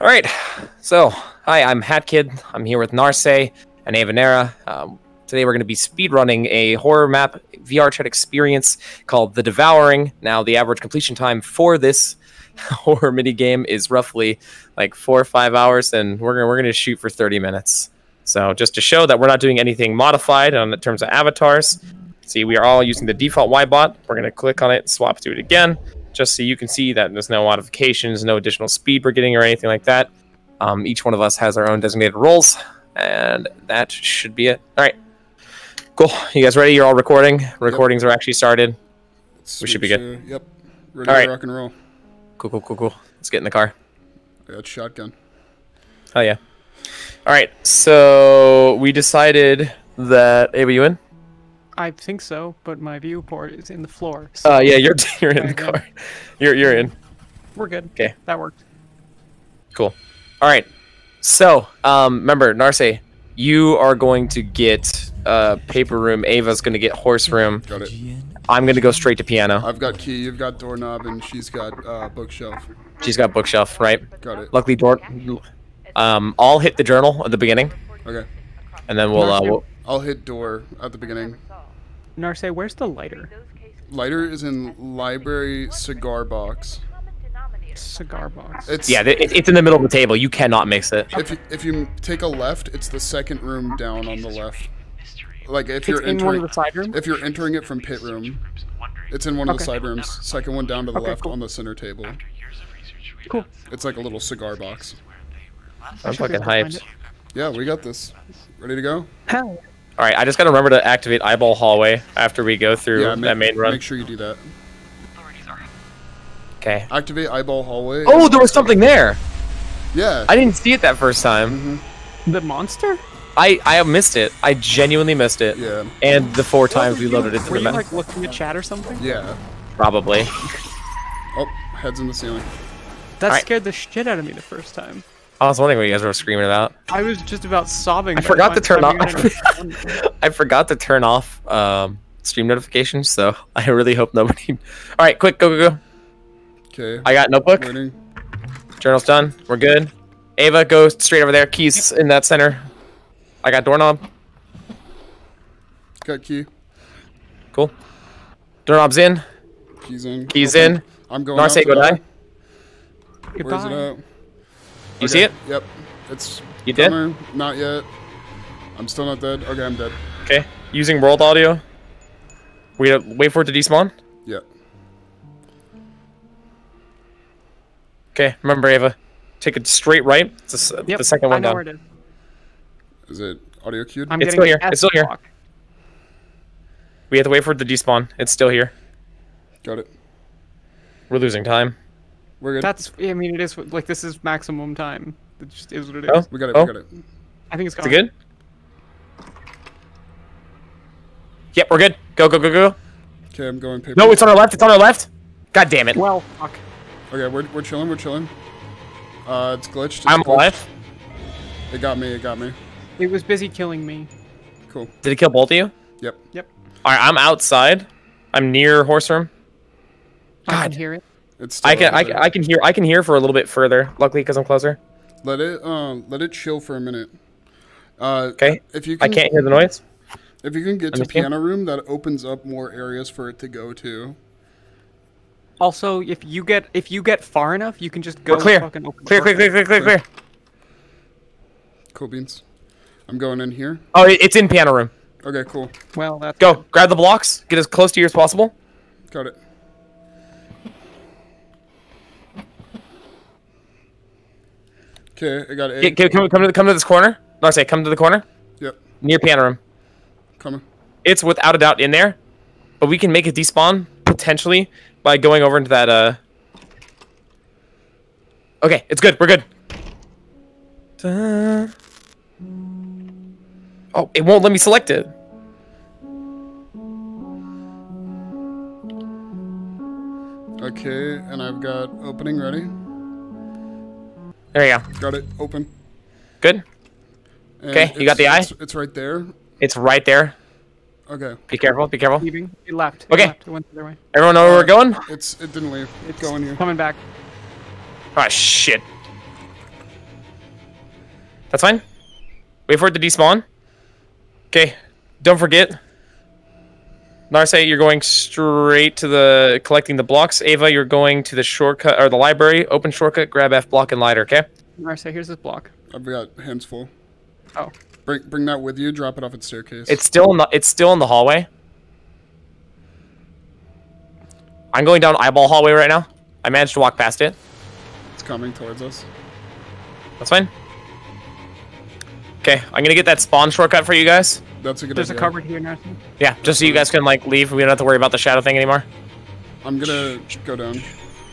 All right. So, hi, I'm Hat Kid. I'm here with Narseh and Avanera. Um, today we're going to be speedrunning a horror map VR chat experience called The Devouring. Now, the average completion time for this horror mini game is roughly like four or five hours, and we're gonna, we're going to shoot for 30 minutes. So, just to show that we're not doing anything modified on in terms of avatars. See, we are all using the default Y-bot. We're going to click on it, swap to it again, just so you can see that there's no modifications, no additional speed we're getting or anything like that. Um, each one of us has our own designated roles, and that should be it. All right, cool. You guys ready? You're all recording. Recordings are actually started. We should be good. uh, yep. Ready All to rock and roll. Cool, cool, cool, cool. Let's get in the car. I got shotgun. Oh yeah. All right. So we decided that. Ava, you in? I think so, but my viewport is in the floor. So Uh, yeah, you're you're in the car. You're you're in. we're good. Okay. That worked. Cool. All right. So, um, remember, Narseh, you are going to get uh, paper room. Ava's going to get horse room. Got it. I'm going to go straight to piano. I've got key, you've got doorknob, and she's got uh, bookshelf. She's got bookshelf, right? Got it. Luckily, door. Um, I'll hit the journal at the beginning, Okay. and then we'll. Uh, we'll I'll hit door at the beginning. Narseh, where's the lighter? Lighter is in library cigar box. Cigar box. It's yeah, it, it's in the middle of the table. You cannot mix it. If you, if you take a left, it's the second room down on the left. Like if it's you're in one entering, of the side rooms. if you're entering it from pit room, it's in one of the side rooms. Second one down to the Okay, left cool. on the center table. Cool. It's like a little cigar box. I'm fucking able to find hyped. Yeah, we got this. Ready to go? Hell. All right, I just got to remember to activate eyeball hallway after we go through Yeah, that make, main run. make sure you do that. Okay. Activate eyeball hallway. Oh, there was something there. Yeah. I didn't see it that first time. Mm-hmm. The monster? I I missed it. I genuinely missed it. Yeah. And the four times we loaded into Were the you map, like looking at chat or something? Yeah. probably. Oh, heads in the ceiling. That Alright. scared the shit out of me the first time. I was wondering what you guys were screaming about. I was just about sobbing. I forgot to turn off. we got into- I forgot to turn off um, stream notifications, so I really hope nobody. All right, quick, go go go. Okay. I got notebook. Waiting. Journal's done. We're good. Ava, go straight over there. Keys in that center. I got doorknob. Got key. Cool. Doorknob's in. Keys in. Keys Open. in. I'm going. Narseh, out to go die. Where's it Goodbye. at? You see it? Yep. It's. You did? coming. Not yet. I'm still not dead. Okay, I'm dead. Okay. Using world audio. We gotta wait for it to despawn. Yep. Okay. Remember, Ava. Take it straight right. It's the, Yep, the second I one know down. where it is. Is it audio queued? I'm It's still here, the it's still here. S-block. We have to wait for it to despawn. It's still here. Got it. We're losing time. We're good. That's. I mean, it is like this is maximum time. It just is what it is. Oh, we got it. oh. We got it. I think it's Is gone. it good? Yep, we're good. Go, go, go, go. Okay, I'm going paper. No, it's on our left. It's on our left. God damn it. Well, fuck. Okay, we're, we're chilling. We're chilling. Uh, it's glitched. It's I'm glitched. alive. It got me. It got me. It was busy killing me. Cool. Did it kill both of you? Yep. Yep. All right, I'm outside. I'm near horse room. I God. can hear it. It's. Still I can, I, can- I can hear, I can hear for a little bit further. Luckily, because I'm closer. Let it. Um. Let it chill for a minute. Uh. Okay. If you I can, can't hear the noise. If you can get to Let me see. piano room, that opens up more areas for it to go to. Also, if you get if you get far enough, you can just go We're clear. fucking open Clear, clear, clear, clear, clear, clear. Cool beans. I'm going in here. Oh, it's in piano room. Okay. Cool. Well, that's Go, grab the blocks. Get as close to you as possible. Got it. Okay, I got eight. get, come, come to the, come to this corner. No, I say, come to the corner Yep, near piano room. coming. It's without a doubt in there, but we can make it despawn potentially by going over into that. uh... Okay, it's good. We're good. Oh, it won't let me select it. Okay, and I've got opening ready. There you go. Got it. Open. Good. And Okay, you got the it's- eye? It's, it's right there. It's right there. Okay. Be careful. Be careful. leaving. It left. It Okay. left. It went the other way. Everyone know where we're going? It's it didn't leave. It's going here. coming back. Ah, shit. That's fine. Wait for it to despawn. Okay. Don't forget. Narseh, you're going straight to the collecting the blocks. Ava, you're going to the shortcut or the library. Open shortcut. Grab F block and lighter. Okay. Narseh, here's this block. I've got hands full. Oh. Bring bring that with you. Drop it off at staircase. It's still in the it's still in the hallway. I'm going down eyeball hallway right now. I managed to walk past it. it's coming towards us. That's fine. Okay, I'm gonna get that spawn shortcut for you guys. That's a good There's a idea. cupboard here, Narseh. Yeah, just so you guys can like leave. We don't have to worry about the shadow thing anymore. I'm gonna go down.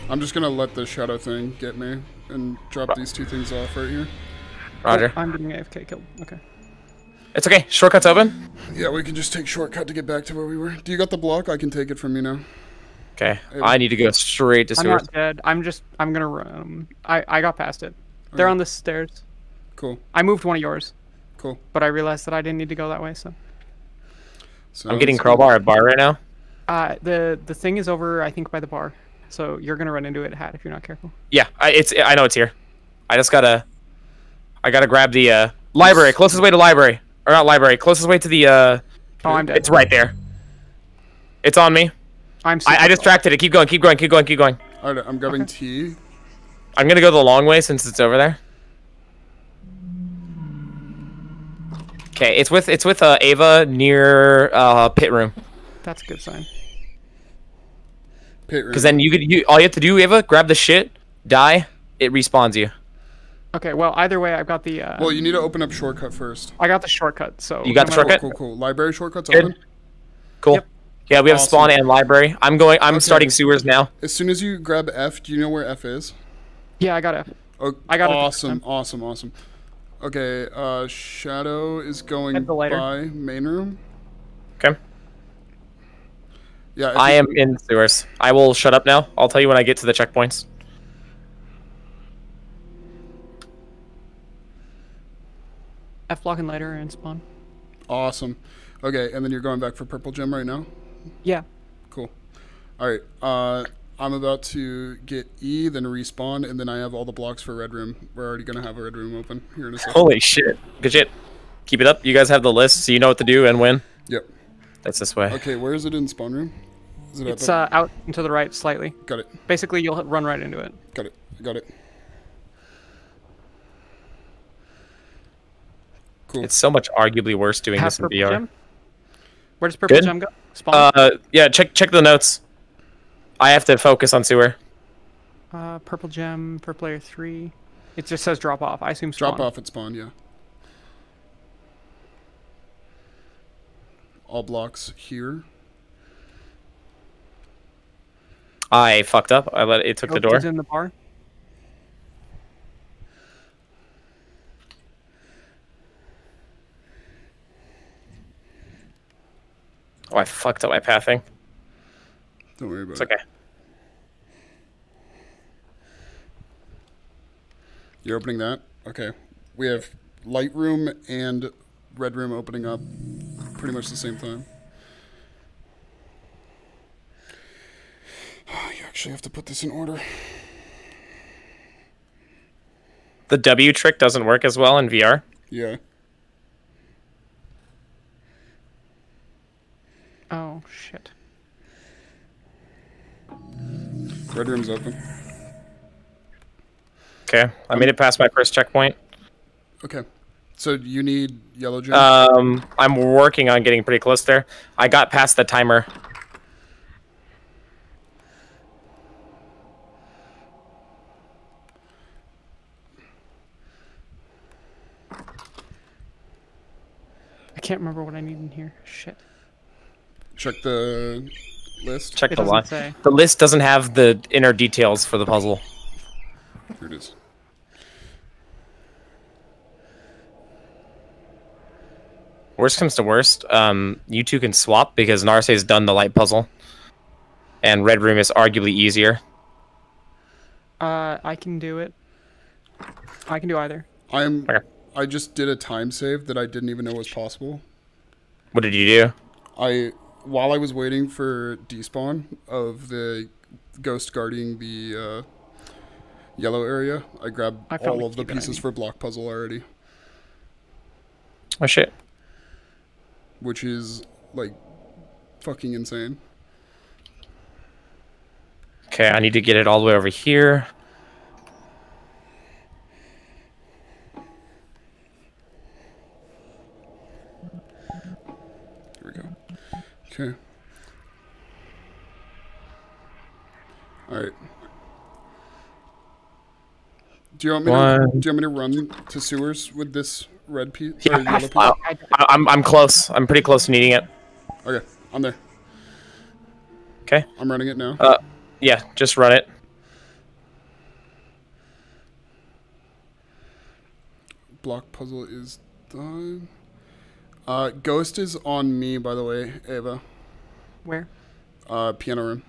I'm just gonna let the shadow thing get me and drop these two things off right here. Roger. Oh, I'm getting AFK killed. Okay. It's okay. Shortcut's open. Yeah, we can just take shortcut to get back to where we were. Do you got the block? I can take it from you now. Okay. I need to go straight to I'm sewers. not dead. I'm just. I'm gonna run. Um, I I got past it. They're on the stairs. Cool, I moved one of yours, cool. but I realized that I didn't need to go that way. So. So I'm getting crowbar at bar right now. Uh, the the thing is over. I think by the bar. So you're gonna run into it, hat, if you're not careful. Yeah, I, it's I know it's here. I just gotta, I gotta grab the uh, library. Closest way to library, or not library. Closest way to the. Uh, Oh, I'm dead. it's right there. It's on me. I'm. I, I distracted it. Keep going. Keep going. Keep going. Keep going. All right, I'm grabbing T. I'm gonna go the long way since it's over there. Okay, it's with it's with uh, Ava near uh, pit room. That's a good sign. Pit room. Because then you could you all you have to do, Ava, grab the shit, die, it respawns you. Okay. Well, either way, I've got the. Uh, Well, you need to open up shortcut first. I got the shortcut. So You got the shortcut? Cool, cool. Library shortcuts Good. open. Cool. Yep. Yeah, we have Awesome. spawn and library. I'm going. I'm starting sewers now. As soon as you grab F, do you know where F is? Yeah, I got it. Oh, I got it this awesome, awesome, awesome. Okay, uh, Shadow is going Head the lighter. by main room. Okay. Yeah, I am in sewers. I will shut up now. I'll tell you when I get to the checkpoints. F block and lighter and spawn. Awesome. Okay, and then you're going back for purple gem right now. Yeah. Cool. All right. Uh, I'm about to get E, then respawn, and then I have all the blocks for red room. We're already gonna have a red room open here in a second. Holy shit! Good shit. Keep it up. You guys have the list, so you know what to do and when. Yep. That's this way. Okay, where is it in spawn room? Is it It's uh, out and to the right slightly. Got it. Basically, you'll run right into it. Got it. Got it. Cool. It's so much arguably worse doing Past this in purple VR. gem. Where does purple Good. gem go? Spawn. Uh, yeah. Check check the notes. I have to focus on sewer. Uh, purple gem, purple player three. It just says drop off. I assume spawn. Drop off at spawn, yeah. All blocks here. I fucked up. I let it took the door. it's in the bar. Oh, I fucked up my pathing. Don't worry about It's it. okay. You're opening that? Okay. We have light room and red room opening up pretty much the same time. You actually have to put this in order. The W trick doesn't work as well in VR. Yeah. Oh shit. Red room's open. Okay, I made it past my first checkpoint. Okay. So you need yellow gem? Um, I'm working on getting pretty close there. I got past the timer. I can't remember what I need in here. Shit. Check the list. Check It the doesn't line. The list doesn't have the inner details for the puzzle. Here it is. Worst comes to worst, um, you two can swap because Narseh's done the light puzzle, and Red Room is arguably easier. Uh, I can do it. I can do either. I'm. Okay. I just did a time save that I didn't even know was possible. What did you do? I while I was waiting for despawn of the ghost guarding the uh, yellow area, I grabbed I all of the key that I pieces for block puzzle already. Oh shit. which is like fucking insane. Okay, I need to get it all the way over. Here Okay. All right. Do you want me to? Do you want me to run to sewers with this red piece Yeah, yellow piece? I, I- I'm I'm close. I'm pretty close to needing it. Okay, I'm there. Okay. I'm running it now. Uh, yeah, just run it. Block puzzle is done. Uh, ghost is on me, by the way, Ava. Where? Uh, piano room.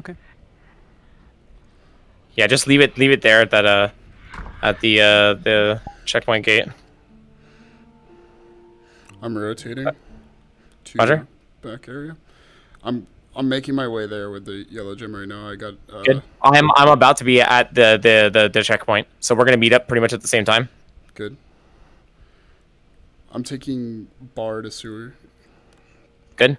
Okay. Yeah, just leave it leave it there at that uh at the uh the checkpoint gate. I'm rotating to Roger. back area. I'm I'm making my way there with the yellow gem right now. I got uh, Good. I'm I'm about to be at the the the, the checkpoint, so we're gonna meet up pretty much at the same time. good. I'm taking bar to sewer. Good.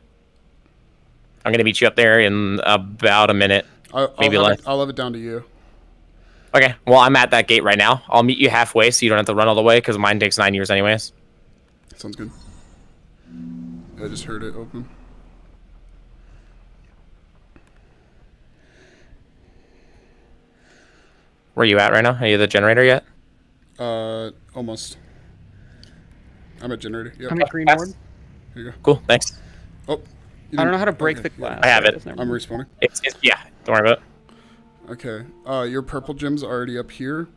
I'm gonna meet you up there in about a minute. I'll Maybe have less. It, I'll have it down to you. Okay. Well, I'm at that gate right now. I'll meet you halfway, so you don't have to run all the way, because mine takes nine years anyways. Sounds good. I just heard it open. Where are you at right now? Are you at the generator yet? Uh, almost. I'm at generator. Yep. I'm at green Pass. ward. Here you go. Cool. Thanks. Oh. you I don't know how to break okay, the yeah. glass. I have it. doesn't I'm matter. respawning. It's, it's yeah. Don't worry about it. Okay. Uh, your purple gem's already up here,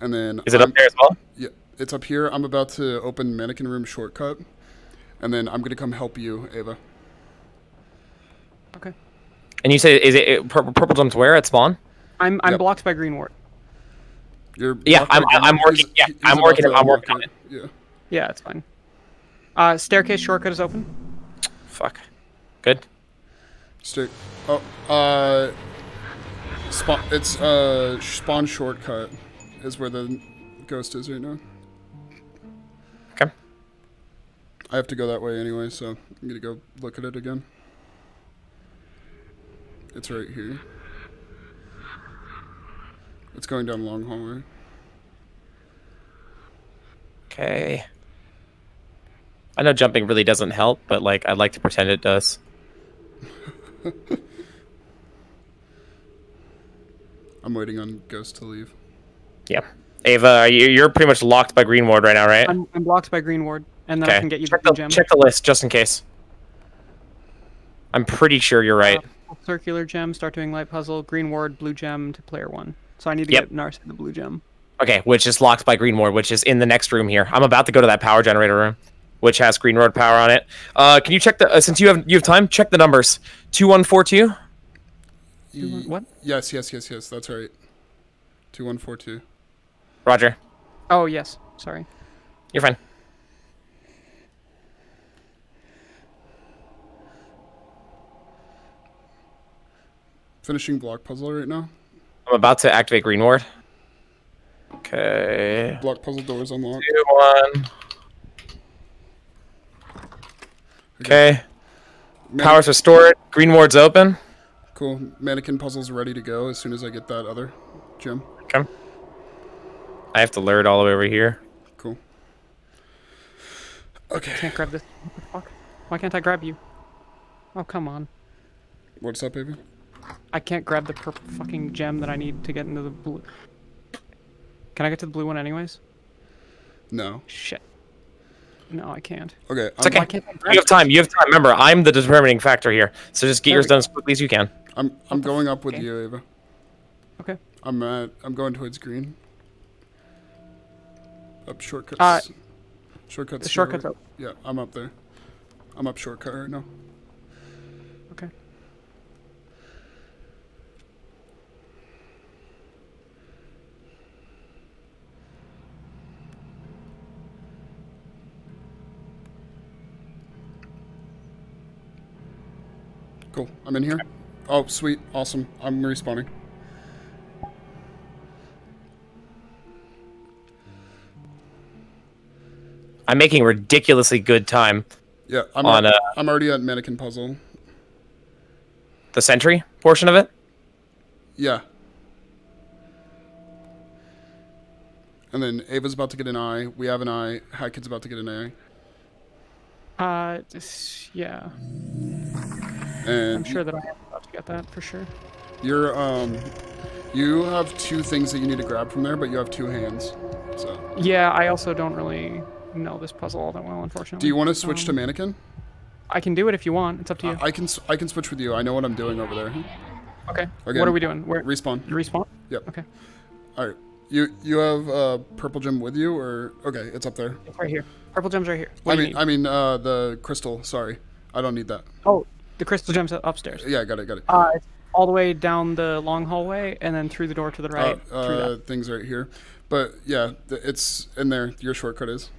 and then Is it I'm- up there as well? Yeah, it's up here. I'm about to open mannequin room shortcut, and then I'm gonna come help you, Ava. Okay. And you say is it, it purple, purple jumps where at spawn? I'm I'm Yep. blocked by green ward. You're Yeah, blocked I'm- I'm working- He's- yeah, he's I'm working- I'm working on it. Yeah, it's fine. Uh, staircase shortcut is open. Fuck. Good. Yeah. Stay. Oh, uh, spawn. It's uh spawn shortcut is where the ghost is right now. Okay. I have to go that way anyway, so I'm gonna go look at it again. It's right here. It's going down long hallway. Okay. I know jumping really doesn't help, but like I'd like to pretend it does. I'm waiting on Ghost to leave. Yeah. Ava, you- you're pretty much locked by Green Ward right now, right? I'm, I'm blocked by green ward, and then I can get you check, the the, gem. check the list just in case. I'm pretty sure you're right. Uh, circular gem, start doing light puzzle, green ward, blue gem to player one. So I need to Yep. get Narseh the blue gem. Okay, which is locked by Green Ward, which is in the next room here. I'm about to go to that power generator room, which has Green Ward power on it. Uh, can you check the uh, since you have you have time? Check the numbers. Two one four two. Ye- What? Yes, yes, yes, yes. That's right. Two one four two. Roger. Oh yes, sorry. You're fine. Finishing block puzzle right now. I'm about to activate Green Ward. Okay. Block puzzle doors unlocked. Two one. Okay. Man- Powers restored. Green Ward's open. Cool. Mannequin puzzle's ready to go as soon as I get that other gem. Okay. I have to lure it all the way over here. Cool. Okay. I Can't grab this. What the fuck? Why can't I grab you? Oh come on. What's up, baby? I can't grab the purple fucking gem that I need to get into the blue. Can I get to the blue one anyways? No. Shit. No, I can't. Okay. It's I'm, okay. Can't You have time. You have time. Remember, I'm the determining factor here. So just get There yours done as quickly as you can. I'm I'm going up with Okay. you, Ava. Okay. I'm at I'm going towards green. Up shortcuts. Uh, shortcuts. The shortcut's here. up. Yeah, I'm up there. I'm up shortcut right now. Okay. Cool. I'm in here. Oh, sweet. Awesome. I'm respawning. I'm making ridiculously good time Yeah, I'm on al- uh, I'm already at mannequin puzzle. the sentry portion of it. Yeah. And then Ava's about to get an eye. We have an eye. Hat Kid's about to get an eye. Uh, this- yeah. And I'm sure that I am about to get that for sure. you're um, you have two things that you need to grab from there, but you have two hands. So, Yeah, I also don't really know this puzzle all that well, unfortunately. do you want to switch to Um, mannequin? I can do it if you want. It's up to you. I can I can switch with you. I know what I'm doing over there. okay. okay. What are we doing? Where? Respawn. Respawn? Yep. Okay. All right. You you have uh, purple gem with you, or okay, it's up there. It's right here. Purple gem's right here. What I mean? I mean uh, the crystal. Sorry, I don't need that. oh, the crystal gem's upstairs. Yeah, got it, got it. Uh, it's all the way down the long hallway and then through the door to the Uh, right. through uh, things right here, but yeah, th- it's in there. Your shortcut is.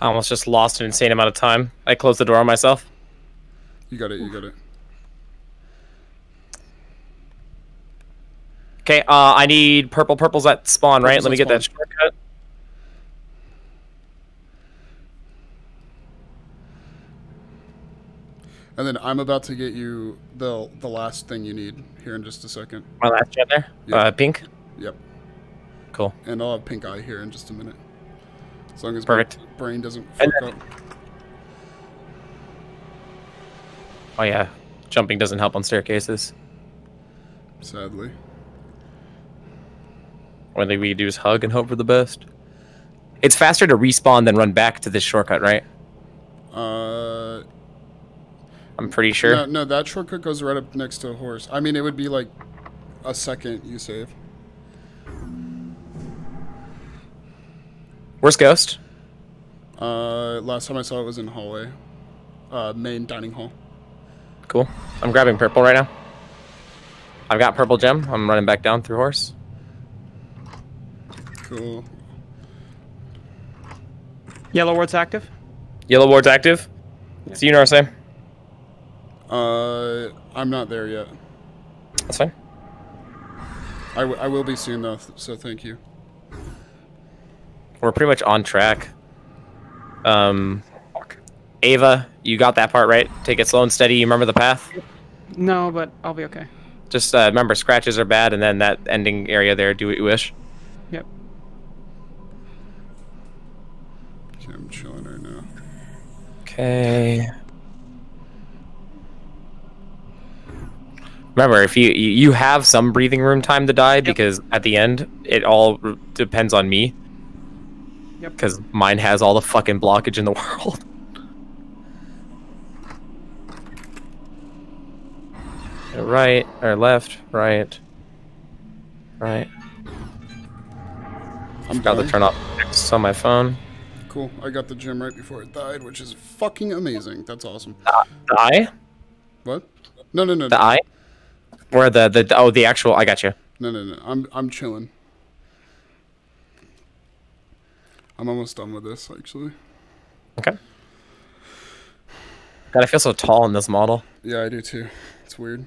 I almost just lost an insane amount of time. I closed the door on myself. You got it. You got it. Okay, uh, I need purple. Purple's at spawn, right? Purple's Let me at get that shortcut. And then I'm about to get you the the last thing you need here in just a second. My last gem there. Yeah. Uh, pink. Yep. Cool. And I'll have pink eye here in just a minute. As long as Perfect. my brain doesn't fuck then- up. Oh yeah, jumping doesn't help on staircases. Sadly. One thing we could do is hug and hope for the best. It's faster to respawn than run back to this shortcut, right? Uh, I'm pretty sure. no, no, that shortcut goes right up next to a horse. I mean, it would be like a second you save. Where's Ghost? Uh, last time I saw it was in hallway, uh, main dining hall. Cool. I'm grabbing purple right now. I've got purple gem. I'm running back down through horse. Cool. Yellow ward's active. Yellow ward's active. It's you, Narseh. Uh, I'm not there yet. That's fine. I, w- I will be soon though, so thank you. We're pretty much on track. Um, Ava, you got that part right. Take it slow and steady. You remember the path. No, but I'll be okay. Just uh, remember, scratches are bad, and then that ending area there. Do what you wish. Yep. Okay, I'm chilling right now. Okay. Remember, if you you you have some breathing room time to die, because at the end it all depends on me. Yep. Because mine has all the fucking blockage in the world. right or left, right, right. I'm Got to turn off text on my phone. Cool. I got the gem right before it died, which is fucking amazing. That's awesome. The eye, What? No, no, no, the no, eye, or the the oh the actual. I got you. no, no, no. I'm I'm chilling. I'm almost done with this, actually. Okay. God, I feel so tall in this model. Yeah, I do too. It's weird.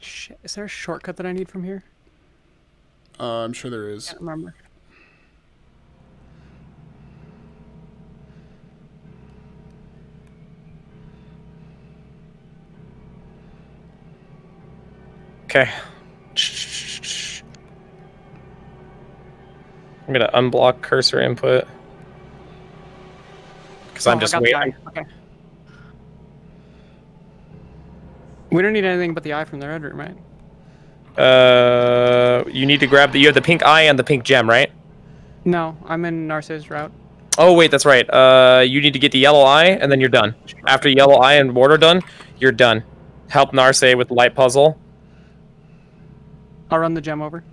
Shit, is there a shortcut that I need from here? Uh, I'm sure there is. Can't remember. Okay. I'm gonna unblock cursor input because Oh, I'm just got waiting. Okay. We don't need anything but the eye from the red room, right? Uh, you need to grab the you have the pink eye and the pink gem, right? No, I'm in Narcissus route. Oh wait, that's right. Uh, you need to get the yellow eye and then you're done. After yellow eye and ward are done, you're done. Help Narseh with light puzzle. I'll run the gem over.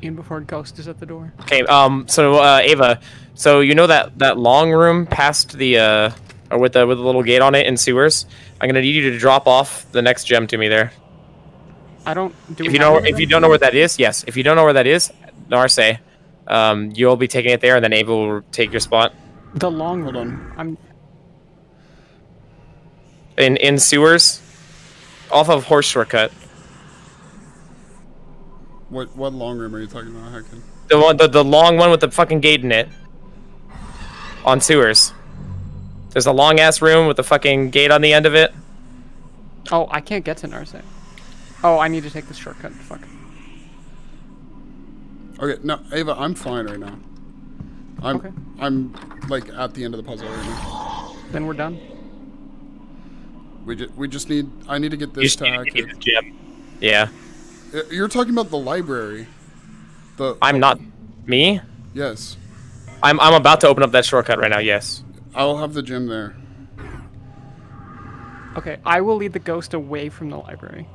In before Ghost is at the door. Okay. Um. So, uh, Ava, so you know that that long room past the uh, or with the with the little gate on it in sewers. I'm gonna need you to drop off the next gem to me there. I don't. Do If you know if you don't know where that is, yes. If you don't know where that is, Narseh, um, you'll be taking it there, and then Ava will take your spot. The long Hold room. I'm In in sewers, off of horse shortcut. What what long room are you talking about, Hat Kid? The one, the, the long one with the fucking gate in it. On sewers. There's a long ass room with the fucking gate on the end of it. Oh, I can't get to Narseh. Oh, I need to take this shortcut. Fuck. Okay, no, Ava, I'm fine right now. I'm Okay. I'm like at the end of the puzzle right now. Then we're done. We just we just need I need to get this just to need to get the gem. Yeah. You're talking about the library. The I'm not me. yes. I'm I'm about to open up that shortcut right now. Yes. I'll have the gym there. Okay, I will lead the ghost away from the library.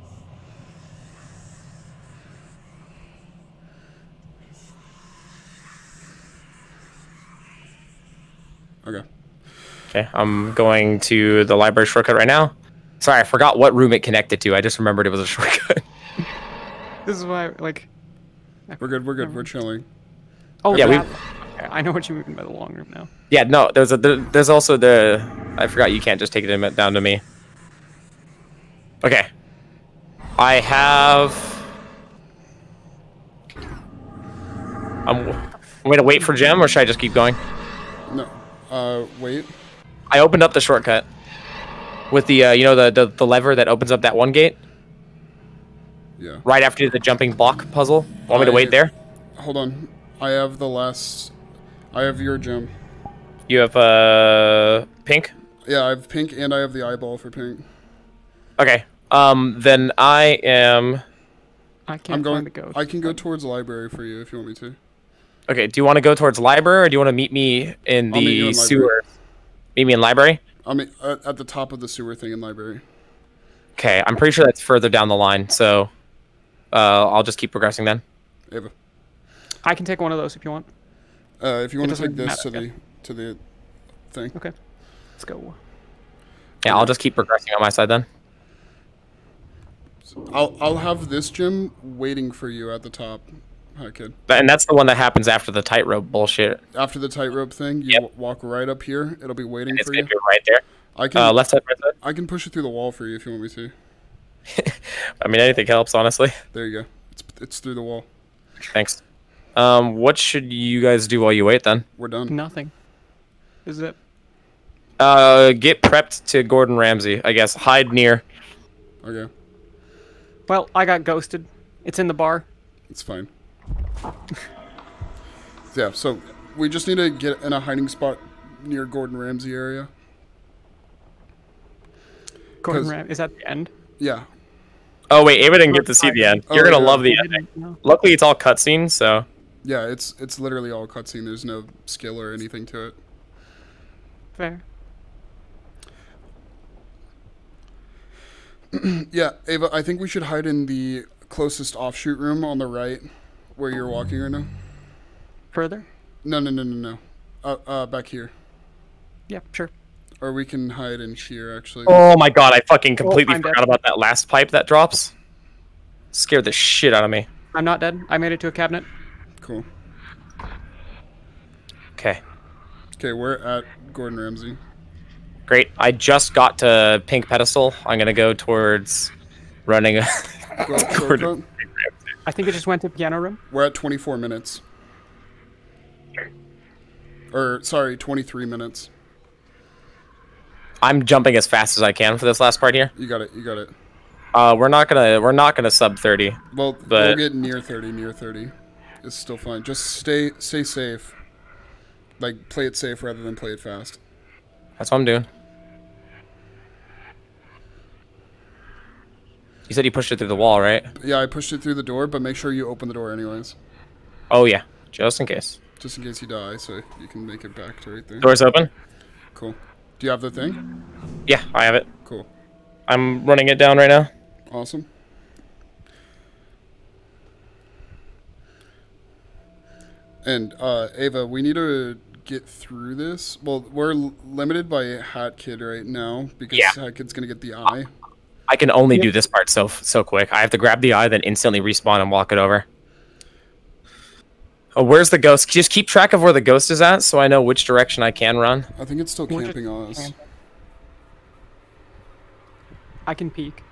Okay. Okay. I'm going to the library shortcut right now. Sorry, I forgot what room it connected to. I just remembered it was a shortcut. This is why, like, We're good. We're good. We're chilling. oh Yeah, we- I know what you mean by the long room now. yeah. No. There's a there, there's also the. I forgot you can't just take it down to me. Okay. I have. I'm. I'm gonna wait for Jim, or should I just keep going? No. Uh, wait. I opened up the shortcut with the uh, you know the, the the lever that opens up that one gate Yeah. right after the jumping block puzzle. Want me to wait there? Hold on. I have the last. I have your gem. You have uh pink. Yeah, I have pink and I have the eyeball for pink. Okay. Um. Then I am. I can't I'm going. find the ghost. I can go towards the library for you if you want me to. Okay. Do you want to go towards library or do you want to meet me in I'll meet the in sewer? library. Meet me in library. I mean, at, at the top of the sewer thing in library. Okay. I'm pretty sure that's further down the line. So, uh, I'll just keep progressing then. Ava, I can take one of those if you want. uh, if you want to take this to the to the thing. Okay. Let's go. Yeah. I'll just keep progressing on my side then. I'll I'll have this gym waiting for you at the top. Hi, kid. But- And that's the one that happens after the tightrope bullshit. After the tightrope thing, you Yep. walk right up here. It'll be waiting It's for gonna you. be right there. I can Uh, left side, right side. I can push it through the wall for you if you want me to. I mean, anything helps, honestly. There you go. It's it's through the wall. Thanks. Um, what should you guys do while you wait then? We're done. Nothing. Is it? Uh, get prepped to Gordon Ramsay, I guess. Hide near. Okay, Well, I got ghosted. It's in the bar. it's fine. yeah. So we just need to get in a hiding spot near Gordon Ramsay area. Gordon 'Cause- Ram- is that the end? Yeah. Oh wait, Ava didn't get to see the end. Oh, You're gonna yeah. love the I ending. didn't. Luckily, it's all cutscene, so Yeah, it's it's literally all cutscene. There's no skill or anything to it. Fair. Yeah, Ava, I think we should hide in the closest offshoot room on the right, where you're walking right now. Further? No, no, no, no, no. Uh, uh, back here, Yeah, sure. or we can hide in here actually. Oh my god, I fucking completely I'm dead. forgot about that last pipe that drops. Scared the shit out of me. I'm not dead. I made it to a cabinet. Cool. Okay, Okay, we're at Gordon Ramsay. great. I just got to pink pedestal. I'm gonna go towards running. A Go- go- Gordon. Go. I think it just went to piano room. We're at 24 minutes. Or sorry, 23 minutes. I'm jumping as fast as I can for this last part here. You got it. You got it. Uh, we're not gonna we're not gonna sub 30. Well, we'll But- get near 30. Near 30. It's still fine. Just stay stay safe. Like play it safe rather than play it fast. That's what I'm doing. You said you pushed it through the wall, right? Yeah, I pushed it through the door, but make sure you open the door anyways, Oh yeah, just in case. just in case you die, so you can make it back to right there. Doors open. Cool. Do you have the thing? Yeah, I have it. Cool. I'm running it down right now. Awesome. And uh, Ava, we need to get through this. Well, we're limited by Hat Kid right now because Yeah. Hat Kid's gonna get the eye. I can only do this part so so quick. I have to grab the eye, then instantly respawn and walk it over. Oh, where's the ghost? Just keep track of where the ghost is at, so I know which direction I can run. I think it's still We're camping on us. I can peek.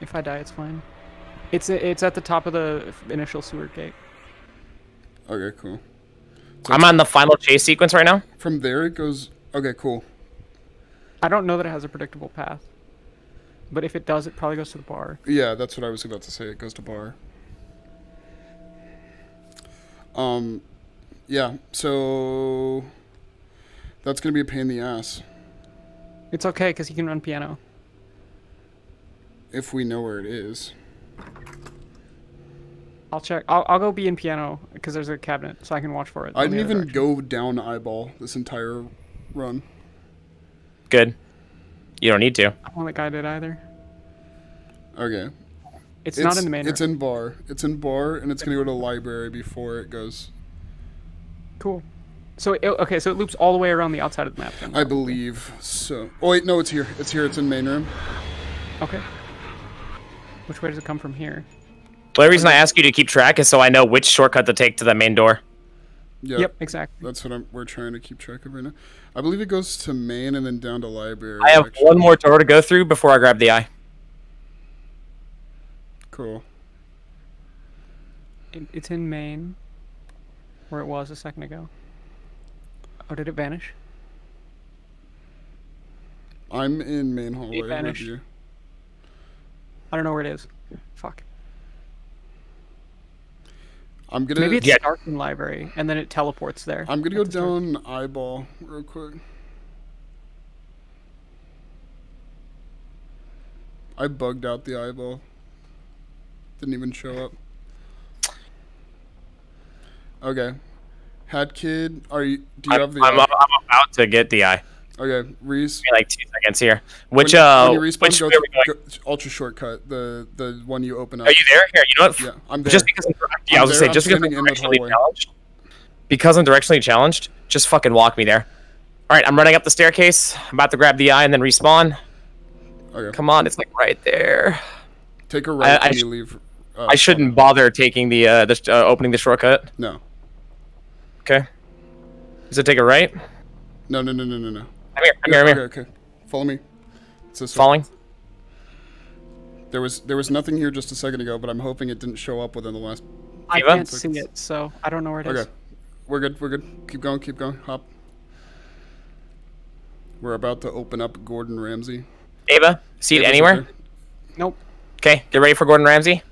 If I die, it's fine. It's it's at the top of the initial sewer gate. Okay, cool. I'm on the final chase sequence right now. From there it goes. Okay, cool. I don't know that it has a predictable path. But if it does, it probably goes to the bar. Yeah, that's what I was about to say. It goes to bar. Um, yeah. So that's gonna be a pain in the ass It's okay, because he can run piano. if we know where it is. I'll check. I'll, I'll go be in piano, because there's a cabinet, so I can watch for it. I didn't even direction. go down eyeball this entire run. Good. You don't need to. I don't think I did either. Okay. It's, not in the main It's room. in bar. It's in bar, and it's gonna go to the library before it goes. Cool. So, it, okay, so it loops all the way around the outside of the map then. I believe so. Oh wait, no, it's here. It's here. It's in main room. Okay. Which way does it come from here? The only reason I ask you to keep track is so I know which shortcut to take to the main door. Yeah. Yep, exactly. That's what I'm, we're trying to keep track of right now. I believe it goes to main and then down to library. I have actually. one more door to go through before I grab the eye. Cool. It, it's in main, where it was a second ago. Oh, did it vanish? I'm in main hallway with vanished. I don't know where it is. Fuck. I'm gonna. Maybe it's Yeah. dark in library, and then it teleports there. I'm gonna go the start. down eyeball real quick. I bugged out the eyeball. Didn't even show up. Okay. Hat kid, are you? Do you I'm, have the? I'm, eye? I'm about to get the eye. okay, Reese. Give me like two seconds here. Which when, uh, when you respawn, which go, way are we going? go- ultra shortcut. The the one you open up. Are you there? Here, you know what? Yeah, I'm there. Just because I'm, yeah, I was gonna say just because I'm standing in the directionally challenged. Because I'm directionally challenged, just fucking walk me there. All right, I'm running up the staircase. I'm about to grab the eye and then respawn. Okay. Come on, it's like right there. Take a right I when you leave. Uh, I shouldn't bother taking the uh, the uh, opening the shortcut. No. Okay. Does it take a right? No, no, no, no, no, no. I'm here. I'm here. I'm okay, here. okay. Follow me. It's this way. Falling. There was there was nothing here just a second ago, but I'm hoping it didn't show up within the last. I can't see it, so I don't know where it is. Okay, we're good. We're good. Keep going. Keep going. Hop. We're about to open up Gordon Ramsay. Ava, see it Ava's anywhere? right Nope. Okay, get ready for Gordon Ramsay.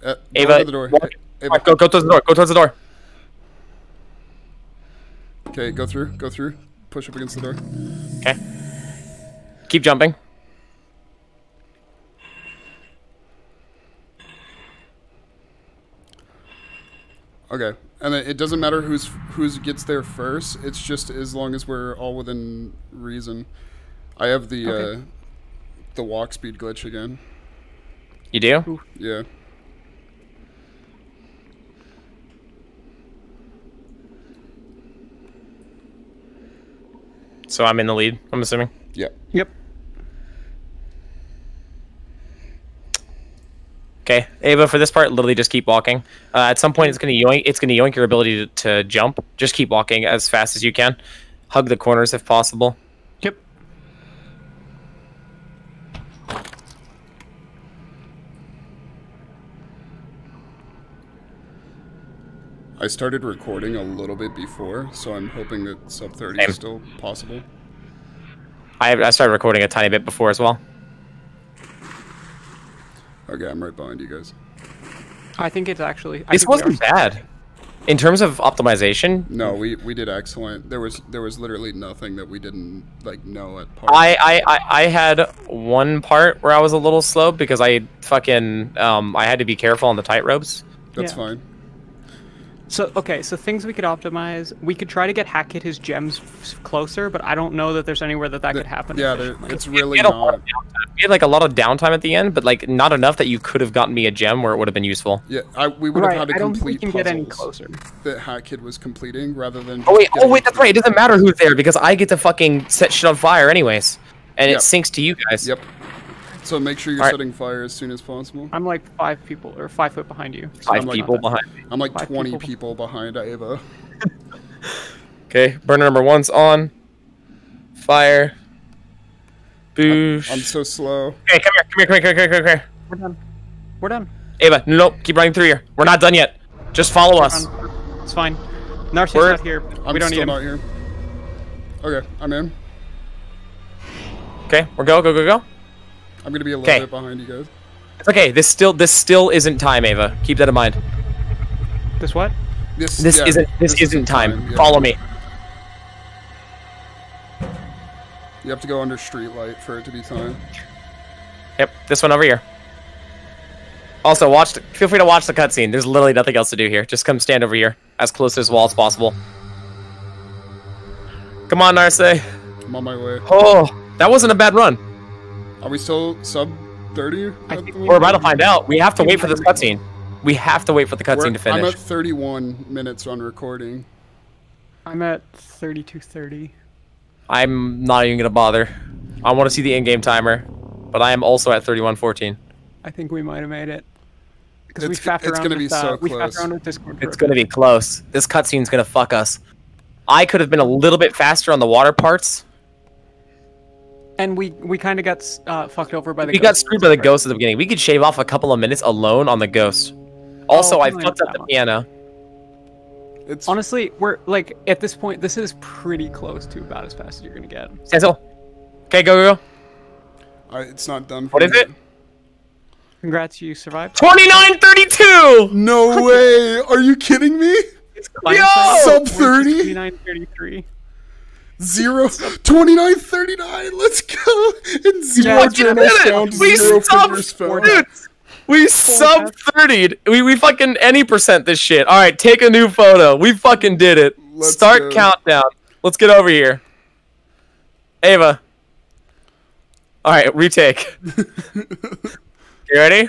there. Uh, go Ava, the door. walk- Ava, Alright, go go towards the door. Go towards the door. Okay, go through. Go through. Push up against the door. Okay. Keep jumping. Okay, and it doesn't matter who's who's gets there first. It's just as long as we're all within reason. I have the Okay. uh, the walk speed glitch again. You do? Yeah. So I'm in the lead. I'm assuming. Yeah. Yep. Okay, Ava, for this part, literally just keep walking. Uh, at some point, it's gonna yoink. It's gonna yoink your ability to, to jump. Just keep walking as fast as you can. Hug the corners if possible. Yep. I started recording a little bit before, so I'm hoping that sub 30 Same. is still possible. I I started recording a tiny bit before as well. Okay, I'm right behind you guys. I think it's actually. I This wasn't bad. In terms of optimization, No, we we did excellent. There was there was literally nothing that we didn't like know at part. I, I, I, I had one part where I was a little slow because I fucking um I had to be careful on the tight ropes. That's Yeah. fine. So okay, so things we could optimize. We could try to get Hat Kid his gems closer, but I don't know that there's anywhere that that could happen. Yeah, there, it's really had, not. we had like a lot of downtime at the end, but like not enough that you could have gotten me a gem where it would have been useful. Yeah, I, we would have Right, had to I don't think we complete can get any closer. that Hat Kid was completing rather than. Oh wait, just oh wait, that's right. It doesn't matter who's there because I get to fucking set shit on fire anyways, and Yep. it syncs to you guys. Yep. So make sure you're Alright. setting fire as soon as possible. I'm like five people or five foot behind you. so 5 I'm like people not that- behind me. I'm like Five 20 people. people, behind Ava. Okay, burner number one's on. Fire. Boosh. I'm so slow. Hey, come here, come here, come here, come here, come here. We're done. We're done. Ava, no, no, keep running through here. We're not done yet. Just follow us. Done. It's fine. Narcissus We're- not here. I'm we don't need him. not here. Okay, I'm in. Okay, we're go, go, go, go. I'm gonna be a little Okay. bit behind you guys. It's okay. This still, this still isn't time, Ava. Keep that in mind. This what? This This yeah, isn't, this, isn't time. yeah. Follow me. You have to go under street light for it to be time. Yep, this one over here. Also, watch. The, feel free to watch the cutscene. There's literally nothing else to do here. Just come stand over here, as close to this wall as possible. Come on, Narse. I'm on my way. Oh, that wasn't a bad run. Are we still sub 30? I at think the We're about to find out. We have to wait for this cutscene. We have to wait for the cutscene to finish. I'm at 31 minutes on recording. I'm at 3230. I'm not even gonna bother. I want to see the in-game timer, but I am also at 31:14. I think we might have made it. Because we It's- faffed it's around gonna with, be uh, so we close. faffed around with Discord. It's gonna be close. This cutscene's gonna fuck us. I could have been a little bit faster on the water parts. And we we kind of got uh, fucked over by the. We got screwed by the ghost at the beginning. We could shave off a couple of minutes alone on the ghost. Also, Oh, I fucked up the one. piano. It's Honestly, we're like at this point, this is pretty close to about as fast as you're gonna get. Stand still. Okay, go, go, go. I, it's not done. For What is me it? Congrats, you survived. 29:32. No way! Are you kidding me? Minus Yo! Sub 30? 29.33. Zero. 29.39. Let's go. And zero Yeah, journals found. We Zero figures found. Dude, we sub 30'd. We, we fucking any percent this shit. All right, take a new photo. We fucking did it. Let's Start go. countdown. Let's get over here. Ava. All right, retake. you ready?